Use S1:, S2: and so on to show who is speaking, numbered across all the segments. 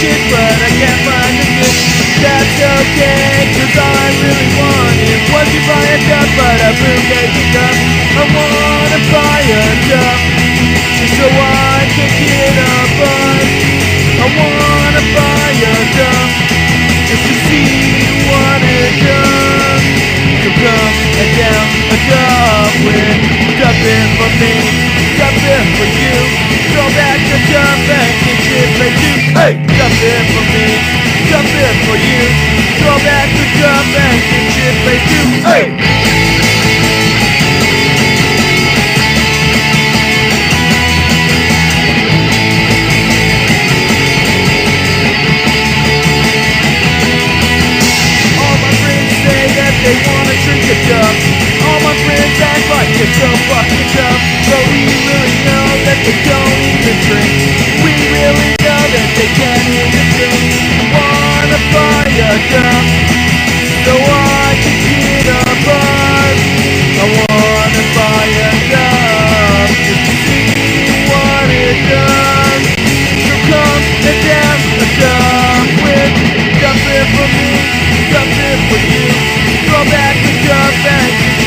S1: shit, but I can't find the good. That's okay, cause all I really wanted was to buy a cup, but I proved in for me, jump in for you. Throw back the jump and get shit they do. Hey. All my friends say that they wanna drink a jump. All my friends act like they're so fucking dumb. But we really know that they don't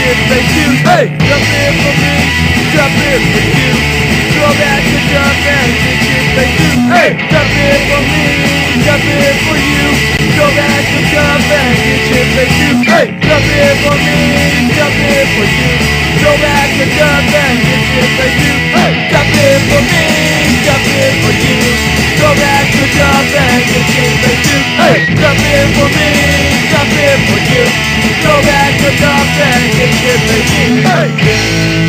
S1: get they do. Hey, dump it for me, dump it for you. Throw back the dump and get shit they do. Hey, dump it for me, dump it for you. Throw back the dump and get shit they do. Hey, dump it for me, dump it for you. Throw back the dump the and get. Hey.